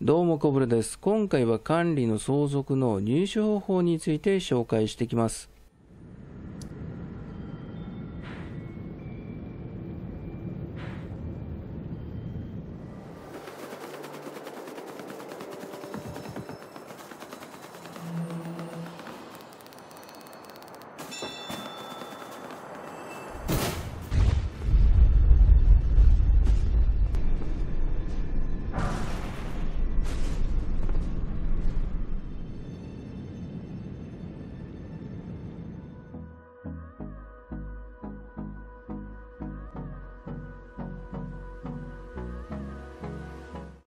どうもコブラです。今回は管理の相続の入手方法について紹介していきます。